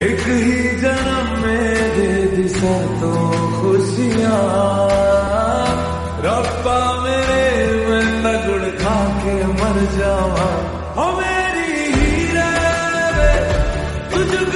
एक ही जन्म में दे दिशा तो खुशियाँ। रब्बा मेरे मैं तगड़ खा के मर जावा। ओ मेरी हीरे तुझको